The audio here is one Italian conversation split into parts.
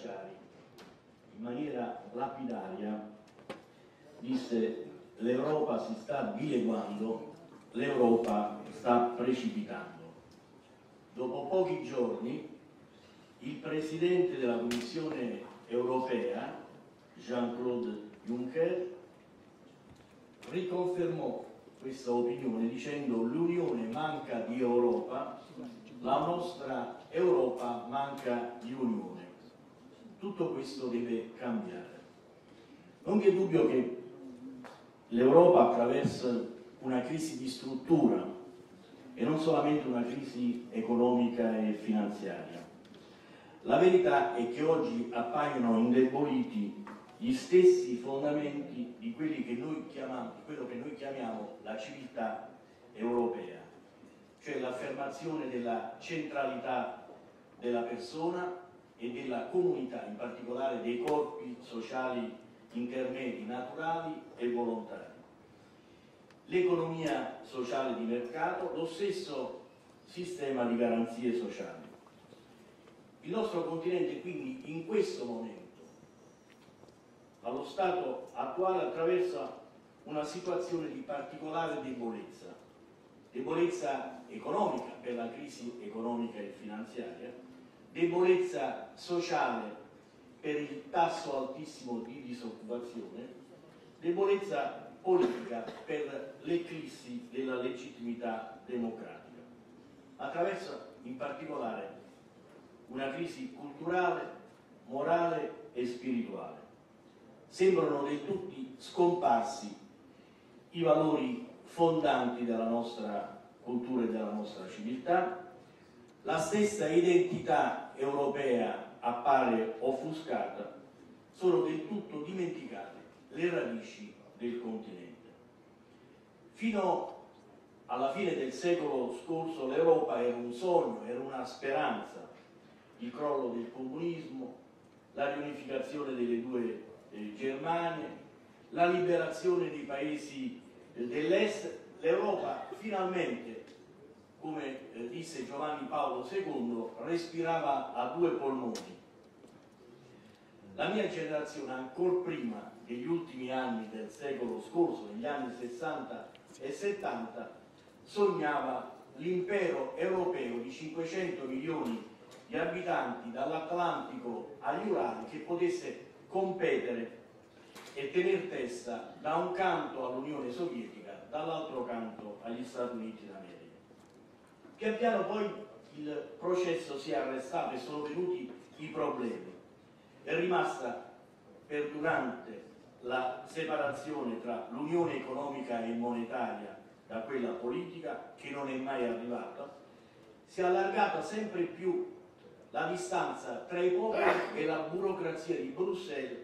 Cacciari in maniera lapidaria disse l'Europa si sta dileguando, l'Europa sta precipitando. Dopo pochi giorni il Presidente della Commissione europea, Jean-Claude Juncker, riconfermò questa opinione dicendo l'Unione manca di Europa, la nostra Europa manca di Unione. Tutto questo deve cambiare. Non vi è dubbio che l'Europa attraversa una crisi di struttura e non solamente una crisi economica e finanziaria. La verità è che oggi appaiono indeboliti gli stessi fondamenti di, chiamiamo, di quello che noi chiamiamo la civiltà europea, cioè l'affermazione della centralità della persona e della comunità, in particolare dei corpi sociali intermedi, naturali e volontari. L'economia sociale di mercato, lo stesso sistema di garanzie sociali. Il nostro continente quindi in questo momento allo stato attuale attraversa una situazione di particolare debolezza, debolezza economica per la crisi economica e finanziaria, debolezza sociale per il tasso altissimo di disoccupazione, debolezza politica per l'eclissi della legittimità democratica. Attraverso in particolare una crisi culturale, morale e spirituale sembrano del tutti scomparsi i valori fondanti della nostra cultura e della nostra civiltà, la stessa identità europea appare offuscata, sono del tutto dimenticate le radici del continente. Fino alla fine del secolo scorso l'Europa era un sogno, era una speranza, il crollo del comunismo, la riunificazione delle due eh, Germania, la liberazione dei paesi eh, dell'est, l'Europa finalmente, come eh, disse Giovanni Paolo II, respirava a due polmoni. La mia generazione, ancora prima degli ultimi anni del secolo scorso, negli anni 60 e 70, sognava l'impero europeo di 500 milioni di abitanti dall'Atlantico agli Urali che potesse competere e tenere testa da un canto all'Unione Sovietica, dall'altro canto agli Stati Uniti d'America. Pian piano poi il processo si è arrestato e sono venuti i problemi. È rimasta perdurante la separazione tra l'unione economica e monetaria da quella politica, che non è mai arrivata, si è allargata sempre più la distanza tra i popoli e la burocrazia di Bruxelles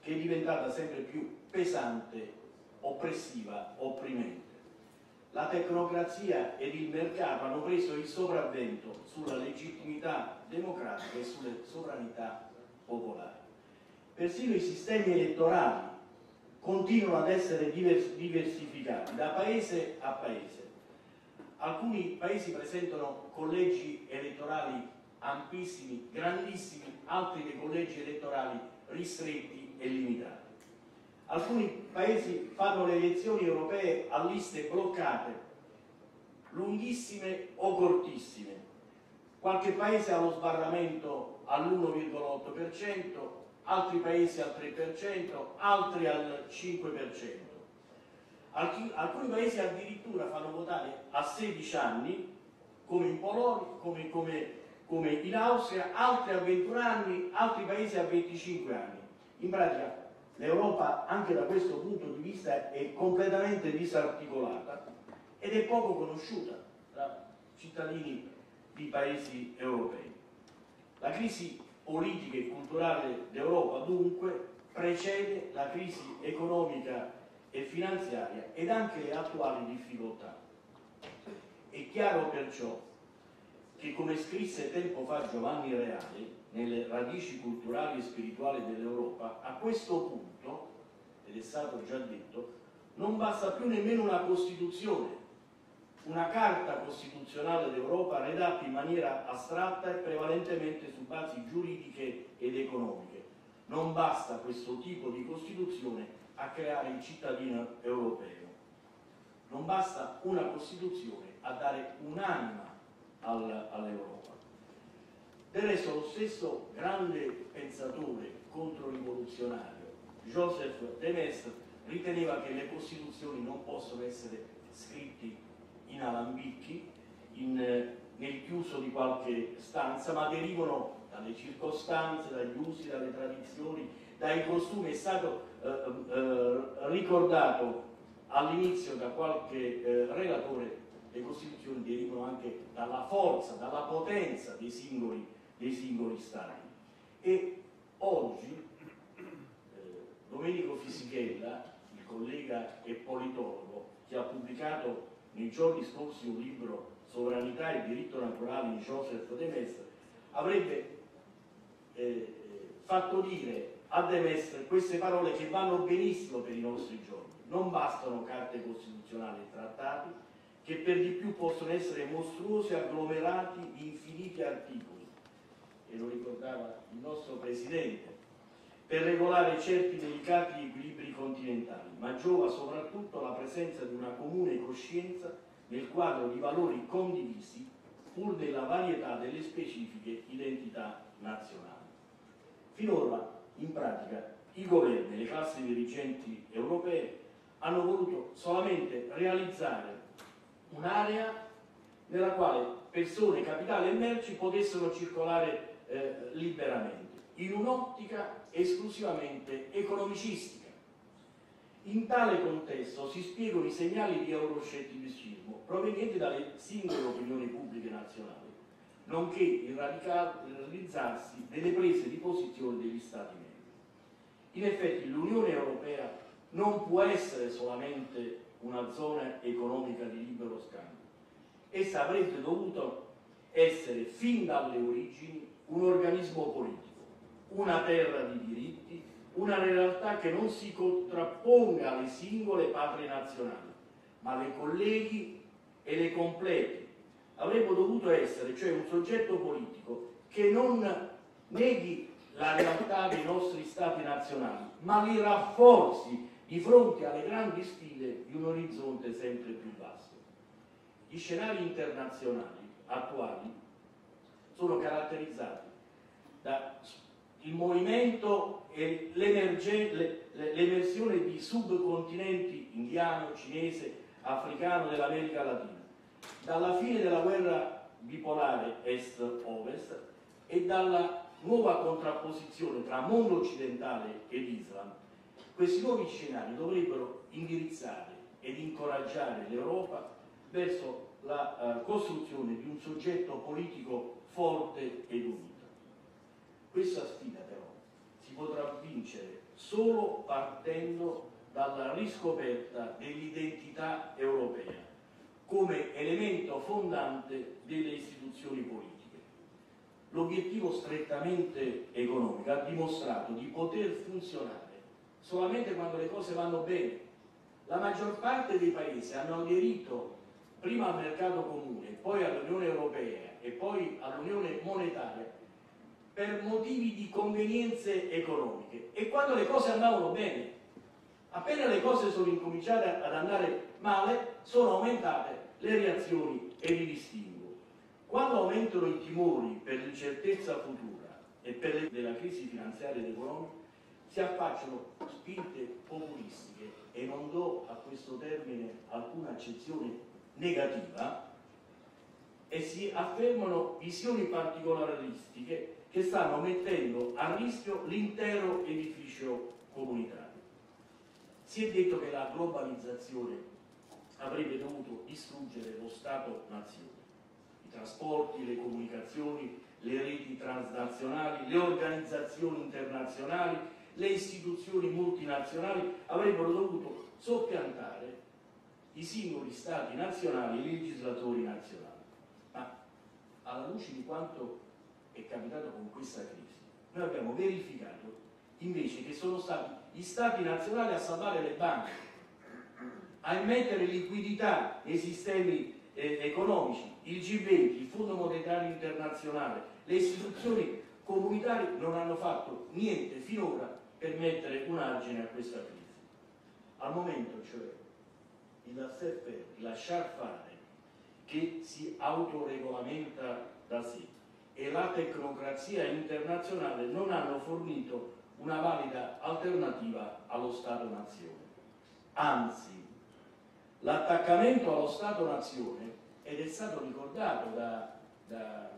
che è diventata sempre più pesante, oppressiva, opprimente. La tecnocrazia ed il mercato hanno preso il sopravvento sulla legittimità democratica e sulle sovranità popolari. Persino i sistemi elettorali continuano ad essere diversificati da paese a paese. Alcuni paesi presentano collegi elettorali ampissimi, grandissimi, altri dei collegi elettorali ristretti e limitati. Alcuni paesi fanno le elezioni europee a liste bloccate, lunghissime o cortissime. Qualche paese ha lo sbarramento all'1,8%, altri paesi al 3%, altri al 5%. Alcuni paesi addirittura fanno votare a 16 anni, come in Polonia, come, come come in Austria, altri a 21 anni, altri paesi a 25 anni. In pratica l'Europa anche da questo punto di vista è completamente disarticolata ed è poco conosciuta da cittadini di paesi europei. La crisi politica e culturale d'Europa dunque precede la crisi economica e finanziaria ed anche le attuali difficoltà. È chiaro perciò che come scrisse tempo fa Giovanni Reali nelle radici culturali e spirituali dell'Europa, a questo punto, ed è stato già detto, non basta più nemmeno una Costituzione una carta costituzionale d'Europa redatta in maniera astratta e prevalentemente su basi giuridiche ed economiche. Non basta questo tipo di Costituzione a creare il cittadino europeo. Non basta una Costituzione a dare un'anima all'Europa. Del resto lo stesso grande pensatore controrivoluzionario Joseph de Maistre riteneva che le Costituzioni non possono essere scritte in alambicchi, in, eh, nel chiuso di qualche stanza, ma derivano dalle circostanze, dagli usi, dalle tradizioni, dai costumi. È stato eh, eh, ricordato all'inizio da qualche eh, relatore, le Costituzioni derivano anche dalla forza, dalla potenza dei singoli, dei singoli Stati. E oggi eh, Domenico Fisichella, il collega e politologo, che ha pubblicato nei giorni scorsi un libro Sovranità e diritto naturale di Joseph De Mestre, avrebbe eh, fatto dire a De Mestre queste parole che vanno benissimo per i nostri giorni. Non bastano carte costituzionali e trattati, che per di più possono essere mostruosi agglomerati di infiniti articoli, e lo ricordava il nostro Presidente, per regolare certi delicati equilibri continentali, ma giova soprattutto la presenza di una comune coscienza nel quadro di valori condivisi pur nella varietà delle specifiche identità nazionali. Finora, in pratica, i governi e le classi dirigenti europee hanno voluto solamente realizzare un'area nella quale persone, capitali e merci potessero circolare eh, liberamente in un'ottica esclusivamente economicistica. In tale contesto si spiegano i segnali di euroscetticismo provenienti dalle singole opinioni pubbliche nazionali, nonché il radicalizzarsi delle prese di posizione degli Stati membri. In effetti l'Unione Europea non può essere solamente una zona economica di libero scambio, essa avrebbe dovuto essere fin dalle origini un organismo politico una terra di diritti, una realtà che non si contrapponga alle singole patrie nazionali, ma le colleghi e le completi. Avremmo dovuto essere, cioè un soggetto politico che non neghi la realtà dei nostri stati nazionali, ma li rafforzi di fronte alle grandi sfide di un orizzonte sempre più vasto. Gli scenari internazionali attuali sono caratterizzati da il movimento e l'emersione di subcontinenti indiano, cinese, africano dell'America Latina. Dalla fine della guerra bipolare est-ovest e dalla nuova contrapposizione tra mondo occidentale ed Islam, questi nuovi scenari dovrebbero indirizzare ed incoraggiare l'Europa verso la uh, costruzione di un soggetto politico forte ed unito. Questa sfida però si potrà vincere solo partendo dalla riscoperta dell'identità europea come elemento fondante delle istituzioni politiche. L'obiettivo strettamente economico ha dimostrato di poter funzionare solamente quando le cose vanno bene. La maggior parte dei paesi hanno aderito prima al mercato comune, poi all'Unione Europea e poi all'Unione Monetaria per motivi di convenienze economiche e quando le cose andavano bene. Appena le cose sono incominciate ad andare male, sono aumentate le reazioni e i distinguo. Quando aumentano i timori per l'incertezza futura e per la crisi finanziaria ed economica, si affacciano spinte populistiche e non do a questo termine alcuna accezione negativa e si affermano visioni particolaristiche che stanno mettendo a rischio l'intero edificio comunitario. Si è detto che la globalizzazione avrebbe dovuto distruggere lo Stato-nazione, i trasporti, le comunicazioni, le reti transnazionali, le organizzazioni internazionali, le istituzioni multinazionali avrebbero dovuto soppiantare i singoli stati nazionali e i legislatori nazionali. Ma alla luce di quanto è capitato con questa crisi, noi abbiamo verificato invece che sono stati gli stati nazionali a salvare le banche, a immettere liquidità nei sistemi eh, economici, il G20, il Fondo Monetario Internazionale, le istituzioni comunitarie non hanno fatto niente finora per mettere un argine a questa crisi. Al momento, cioè, il lasciar faire, il lasciar fare, che si autoregolamenta da sé e la tecnocrazia internazionale non hanno fornito una valida alternativa allo Stato-nazione. Anzi, l'attaccamento allo Stato-nazione, ed è stato ricordato da, da,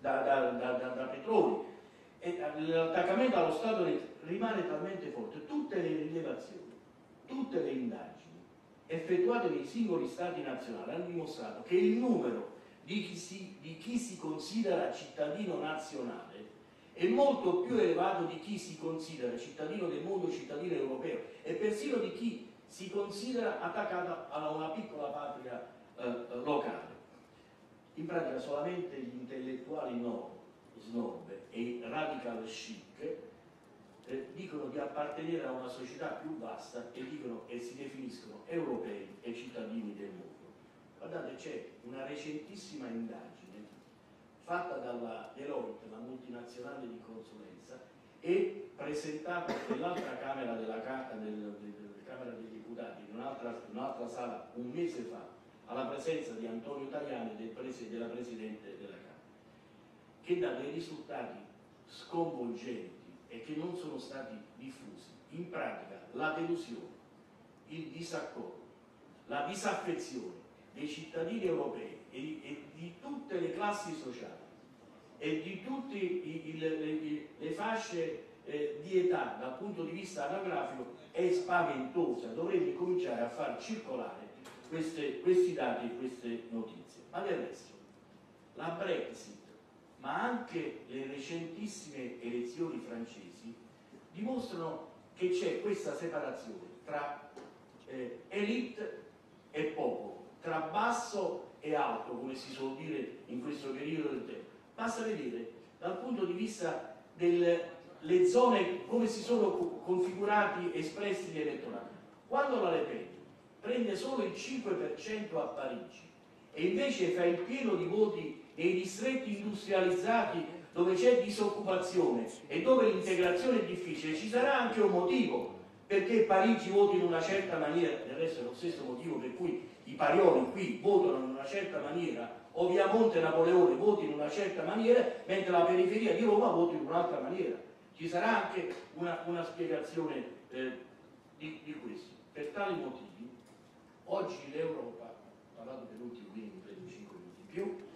da, da Petroni, l'attaccamento allo Stato rimane talmente forte. Tutte le rilevazioni, tutte le indagini effettuate nei singoli Stati nazionali hanno dimostrato che il numero di chi si, di chi si considera cittadino nazionale è molto più elevato di chi si considera cittadino del mondo, cittadino europeo e persino di chi si considera attaccato a una piccola patria eh, locale. In pratica solamente gli intellettuali no, snob e radical chic eh, dicono di appartenere a una società più vasta e dicono e si definiscono europei e cittadini del mondo. Guardate, c'è una recentissima indagine fatta dalla Deloitte, la multinazionale di consulenza, e presentata nell'altra Camera, della, del, della Camera dei Deputati, in un'altra, un sala, un mese fa, alla presenza di Antonio Tajani, del prese, della Presidente della Camera, che dà dei risultati sconvolgenti e che non sono stati diffusi. In pratica la delusione, il disaccordo, la disaffezione dei cittadini europei e, e di tutte le classi sociali e di tutte le, le, fasce eh, di età dal punto di vista anagrafico è spaventosa. Dovremmo cominciare a far circolare queste, questi dati e queste notizie. Ma del resto, la Brexit, ma anche le recentissime elezioni francesi, dimostrano che c'è questa separazione tra eh, elite e popolo, tra basso e alto, come si suol dire in questo periodo del tempo Basta vedere dal punto di vista delle zone come si sono configurati espressi gli elettorati. Quando la Le Pen prende solo il 5% a Parigi e invece fa il pieno di voti nei distretti industrializzati dove c'è disoccupazione e dove l'integrazione è difficile, ci sarà anche un motivo perché Parigi voti in una certa maniera, del resto è lo stesso motivo per cui i parioli qui votano in una certa maniera o via Monte Napoleone voti in una certa maniera, mentre la periferia di Roma voti in un'altra maniera. Ci sarà anche una, una spiegazione eh, di, di, questo. Per tali motivi, oggi l'Europa, ho parlato per l'ultimo, quindi mi prendo 5 minuti in più,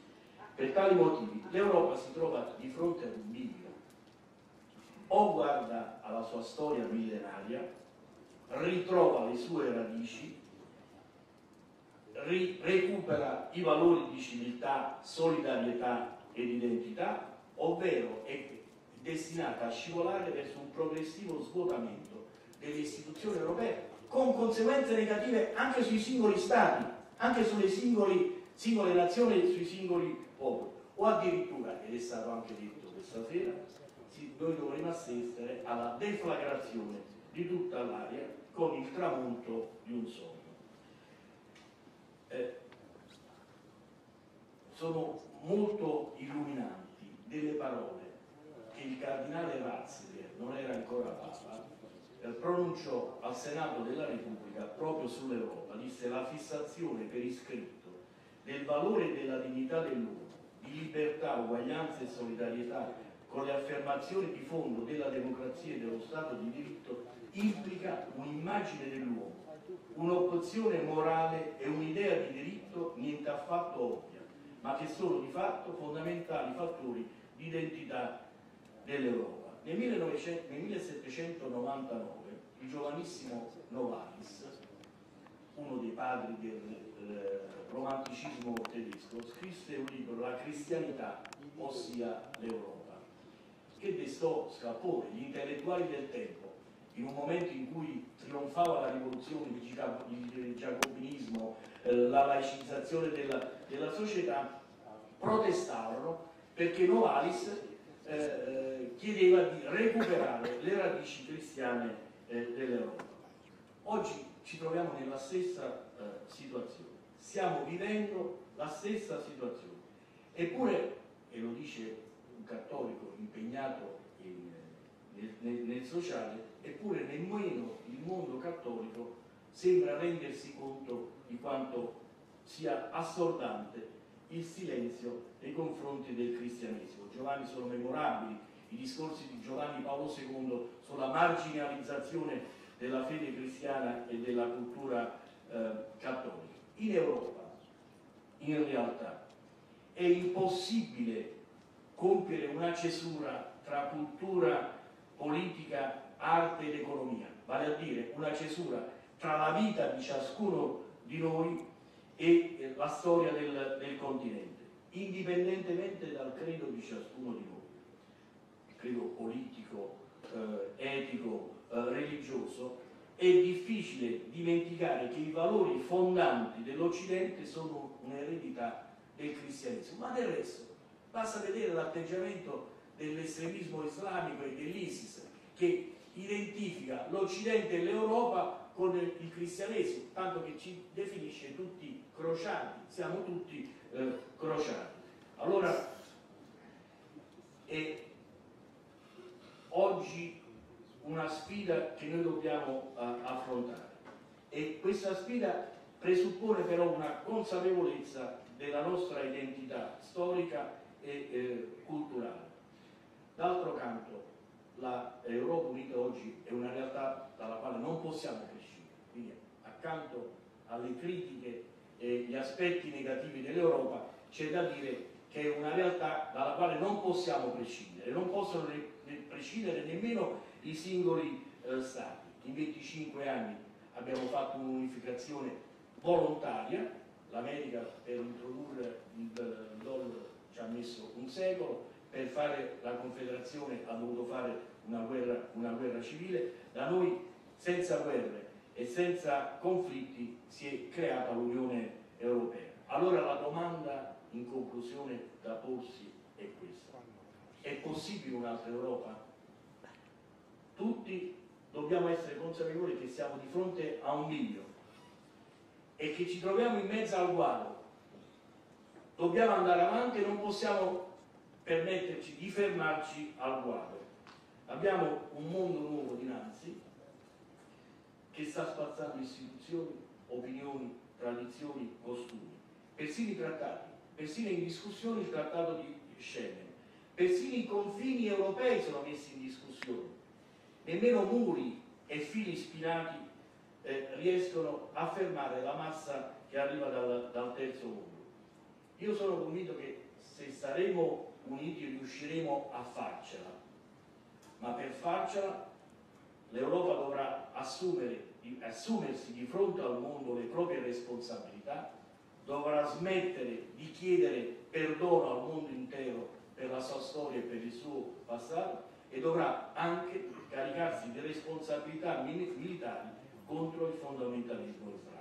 per tali motivi l'Europa si trova di fronte ad un bivio. O guarda alla sua storia millenaria, ritrova le sue radici recupera i valori di civiltà, solidarietà ed identità, ovvero è destinata a scivolare verso un progressivo svuotamento delle istituzioni europee con conseguenze negative anche sui singoli stati, anche sulle singoli, singole nazioni sui singoli popoli. O addirittura, ed è stato anche detto questa sera, noi dovremo assistere alla deflagrazione di tutta l'area con il tramonto di un sogno eh, sono molto illuminanti delle parole che il cardinale Ratzinger, non era ancora Papa, eh, pronunciò al Senato della Repubblica proprio sull'Europa, disse la fissazione per iscritto del valore della dignità dell'uomo, di libertà, uguaglianza e solidarietà con le affermazioni di fondo della democrazia e dello Stato di diritto implica un'immagine dell'uomo un'opzione morale e un'idea di diritto niente affatto ovvia, ma che sono di fatto fondamentali fattori di identità dell'Europa. Nel, 1900, nel 1799 il giovanissimo Novalis, uno dei padri del eh, romanticismo tedesco, scrisse un libro, La cristianità, ossia l'Europa, che destò scalpore, gli intellettuali del tempo in un momento in cui trionfava la rivoluzione il giacobinismo, eh, la laicizzazione della, della, società, protestarono perché Novalis eh, eh, chiedeva di recuperare le radici cristiane eh, dell'Europa. Oggi ci troviamo nella stessa eh, situazione. stiamo vivendo la stessa situazione. Eppure, e lo dice un cattolico impegnato in, nel, nel, nel sociale, eppure nemmeno il mondo cattolico sembra rendersi conto di quanto sia assordante il silenzio nei confronti del cristianesimo. Giovanni sono memorabili i discorsi di Giovanni Paolo II sulla marginalizzazione della fede cristiana e della cultura eh, cattolica. In Europa, in realtà, è impossibile compiere una cesura tra cultura, politica, arte ed economia, vale a dire una cesura tra la vita di ciascuno di noi e eh, la storia del, del continente, indipendentemente dal credo di ciascuno di noi, credo politico, eh, etico, eh, religioso, è difficile dimenticare che i valori fondanti dell'Occidente sono un'eredità del cristianesimo, ma del resto basta vedere l'atteggiamento dell'estremismo islamico e dell'ISIS che identifica l'Occidente e l'Europa con il cristianesimo, tanto che ci definisce tutti crociati, siamo tutti eh, crociati. Allora, oggi una sfida che noi dobbiamo uh, affrontare. E questa sfida presuppone però una consapevolezza della nostra identità storica e eh, culturale. D'altro canto, l'Europa Unita oggi è una realtà dalla quale non possiamo prescindere, quindi accanto alle critiche e gli aspetti negativi dell'Europa c'è da dire che è una realtà dalla quale non possiamo prescindere, non possono prescindere nemmeno i singoli eh, stati. In 25 anni abbiamo fatto un'unificazione volontaria, l'America per introdurre il dollaro ci ha messo un secolo, per fare la Confederazione ha dovuto fare una guerra, una guerra civile, da noi senza guerre e senza conflitti si è creata l'Unione Europea. Allora la domanda in conclusione da porsi è questa. È possibile un'altra Europa? Tutti dobbiamo essere consapevoli che siamo di fronte a un miglio e che ci troviamo in mezzo al guado. Dobbiamo andare avanti e non possiamo permetterci di fermarci al guado. Abbiamo un mondo nuovo dinanzi che sta spazzando istituzioni, opinioni, tradizioni, costumi, persino i trattati, persino in discussione il trattato di Schengen, persino i confini europei sono messi in discussione, nemmeno muri e fili spinati eh, riescono a fermare la massa che arriva dal, dal terzo mondo. Io sono convinto che se saremo uniti riusciremo a farcela, ma per farcela l'Europa dovrà assumere, assumersi di fronte al mondo le proprie responsabilità, dovrà smettere di chiedere perdono al mondo intero per la sua storia e per il suo passato e dovrà anche caricarsi di responsabilità militari contro il fondamentalismo islamico.